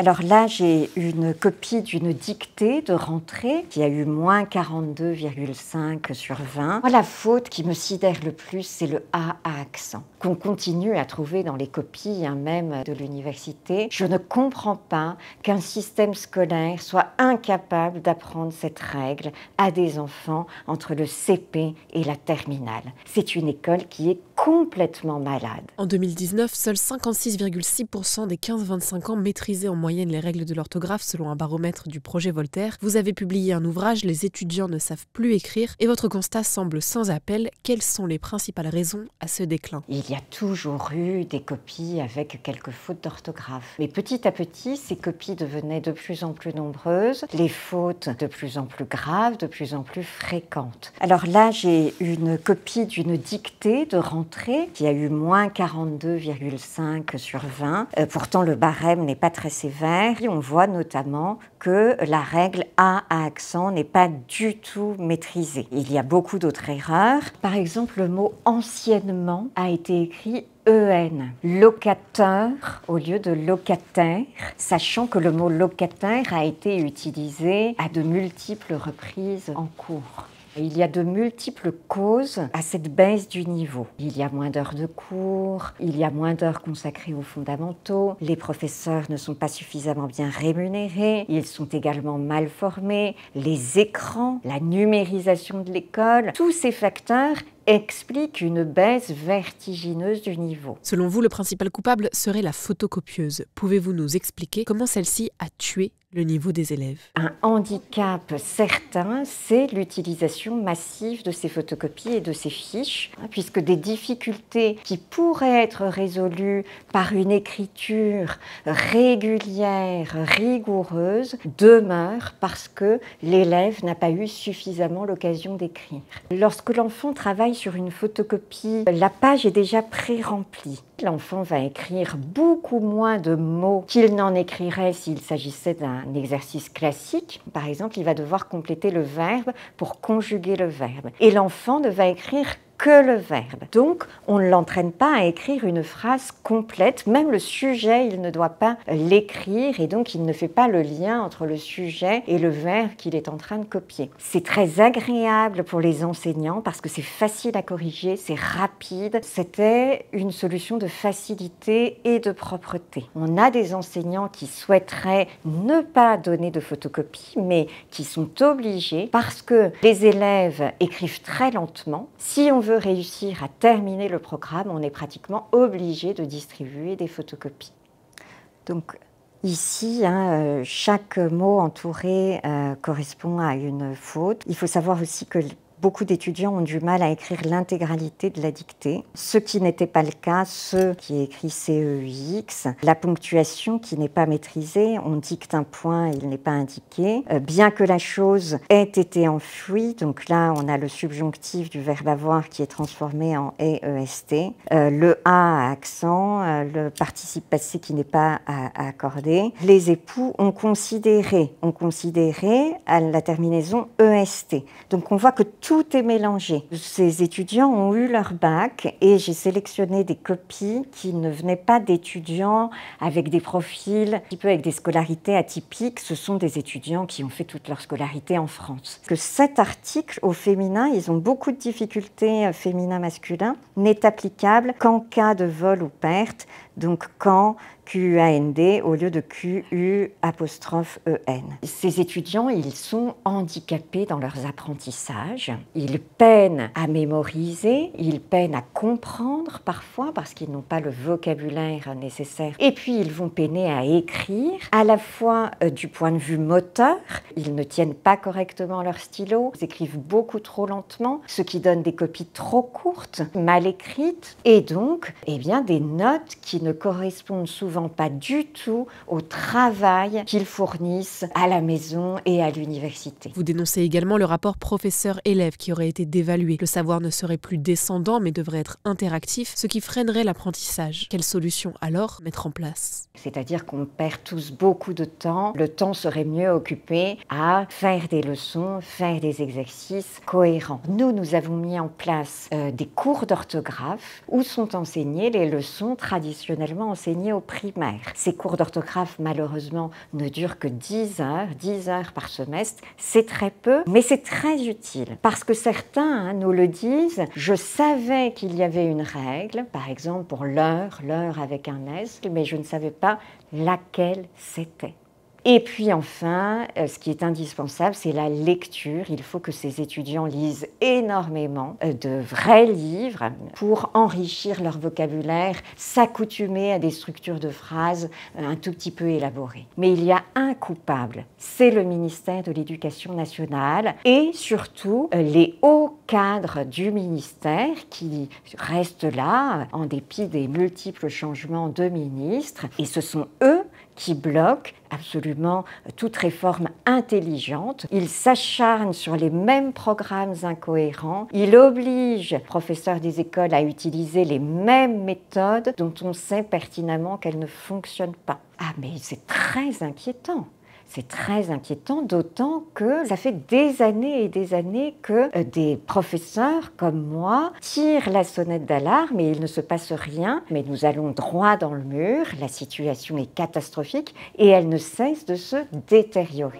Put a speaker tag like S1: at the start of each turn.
S1: Alors là, j'ai une copie d'une dictée de rentrée qui a eu moins 42,5 sur 20. La faute qui me sidère le plus, c'est le A à accent, qu'on continue à trouver dans les copies hein, même de l'université. Je ne comprends pas qu'un système scolaire soit incapable d'apprendre cette règle à des enfants entre le CP et la terminale. C'est une école qui est complètement malade.
S2: En 2019, seuls 56,6% des 15-25 ans maîtrisaient en moyenne les règles de l'orthographe selon un baromètre du projet Voltaire. Vous avez publié un ouvrage, Les étudiants ne savent plus écrire, et votre constat semble sans appel. Quelles sont les principales raisons à ce déclin?
S1: Il y a toujours eu des copies avec quelques fautes d'orthographe. Mais petit à petit, ces copies devenaient de plus en plus nombreuses, les fautes de plus en plus graves, de plus en plus fréquentes. Alors là, j'ai une copie d'une dictée de rentrée qui a eu moins 42,5 sur 20. Euh, pourtant, le barème n'est pas très sévère. On voit notamment que la règle A à accent n'est pas du tout maîtrisée. Il y a beaucoup d'autres erreurs. Par exemple, le mot anciennement a été écrit EN, locateur au lieu de locataire, sachant que le mot locataire a été utilisé à de multiples reprises en cours. Il y a de multiples causes à cette baisse du niveau. Il y a moins d'heures de cours, il y a moins d'heures consacrées aux fondamentaux, les professeurs ne sont pas suffisamment bien rémunérés, ils sont également mal formés, les écrans, la numérisation de l'école, tous ces facteurs expliquent une baisse vertigineuse du niveau.
S2: Selon vous, le principal coupable serait la photocopieuse. Pouvez-vous nous expliquer comment celle-ci a tué le niveau des élèves
S1: Un handicap certain, c'est l'utilisation massive de ces photocopies et de ces fiches, hein, puisque des difficultés qui pourraient être résolues par une écriture régulière, rigoureuse, demeurent parce que l'élève n'a pas eu suffisamment l'occasion d'écrire. Lorsque l'enfant travaille sur une photocopie, la page est déjà pré-remplie. L'enfant va écrire beaucoup moins de mots qu'il n'en écrirait s'il s'agissait d'un exercice classique. Par exemple, il va devoir compléter le verbe pour conjuguer le verbe. Et l'enfant va écrire que le verbe. Donc, on ne l'entraîne pas à écrire une phrase complète. Même le sujet, il ne doit pas l'écrire et donc il ne fait pas le lien entre le sujet et le verbe qu'il est en train de copier. C'est très agréable pour les enseignants parce que c'est facile à corriger, c'est rapide. C'était une solution de facilité et de propreté. On a des enseignants qui souhaiteraient ne pas donner de photocopie, mais qui sont obligés parce que les élèves écrivent très lentement. Si on veut réussir à terminer le programme, on est pratiquement obligé de distribuer des photocopies. Donc ici, hein, euh, chaque mot entouré euh, correspond à une faute. Il faut savoir aussi que Beaucoup d'étudiants ont du mal à écrire l'intégralité de la dictée, ce qui n'était pas le cas, ceux qui écrit CEX. La ponctuation qui n'est pas maîtrisée, on dicte un point, il n'est pas indiqué. Euh, bien que la chose ait été enfouie, donc là on a le subjonctif du verbe avoir qui est transformé en EEST, euh, le A à accent, euh, le participe passé qui n'est pas accordé. Les époux ont considéré, ont considéré à la terminaison EST. Donc on voit que tout est mélangé. Ces étudiants ont eu leur bac et j'ai sélectionné des copies qui ne venaient pas d'étudiants avec des profils un petit peu avec des scolarités atypiques. Ce sont des étudiants qui ont fait toute leur scolarité en France. Que cet article au féminin, ils ont beaucoup de difficultés euh, féminin-masculin, n'est applicable qu'en cas de vol ou perte. Donc quand Q-A-N-D au lieu de Q-U apostrophe E-N. Ces étudiants, ils sont handicapés dans leurs apprentissages. Ils peinent à mémoriser, ils peinent à comprendre parfois parce qu'ils n'ont pas le vocabulaire nécessaire. Et puis, ils vont peiner à écrire, à la fois euh, du point de vue moteur. Ils ne tiennent pas correctement leur stylo, ils écrivent beaucoup trop lentement, ce qui donne des copies trop courtes, mal écrites, et donc, eh bien, des notes qui ne correspondent souvent pas du tout au travail qu'ils fournissent à la maison et à l'université.
S2: Vous dénoncez également le rapport professeur-élève qui aurait été dévalué. Le savoir ne serait plus descendant mais devrait être interactif, ce qui freinerait l'apprentissage. Quelle solution alors mettre en place?
S1: C'est-à-dire qu'on perd tous beaucoup de temps. Le temps serait mieux occupé à faire des leçons, faire des exercices cohérents. Nous, nous avons mis en place euh, des cours d'orthographe où sont enseignées les leçons traditionnelles personnellement enseigné au primaire. Ces cours d'orthographe, malheureusement, ne durent que 10 heures, 10 heures par semestre. C'est très peu, mais c'est très utile parce que certains hein, nous le disent. Je savais qu'il y avait une règle, par exemple pour l'heure, l'heure avec un S, mais je ne savais pas laquelle c'était. Et puis enfin, euh, ce qui est indispensable, c'est la lecture. Il faut que ces étudiants lisent énormément euh, de vrais livres pour enrichir leur vocabulaire, s'accoutumer à des structures de phrases euh, un tout petit peu élaborées. Mais il y a un coupable, c'est le ministère de l'Éducation nationale et surtout les hauts cadres du ministère qui restent là en dépit des multiples changements de ministres. Et ce sont eux qui bloquent absolument toute réforme intelligente. Il s'acharne sur les mêmes programmes incohérents. Il oblige professeurs des écoles à utiliser les mêmes méthodes dont on sait pertinemment qu'elles ne fonctionnent pas. Ah mais c'est très inquiétant. C'est très inquiétant, d'autant que ça fait des années et des années que euh, des professeurs comme moi tirent la sonnette d'alarme et il ne se passe rien, mais nous allons droit dans le mur, la situation est catastrophique et elle ne cesse de se détériorer.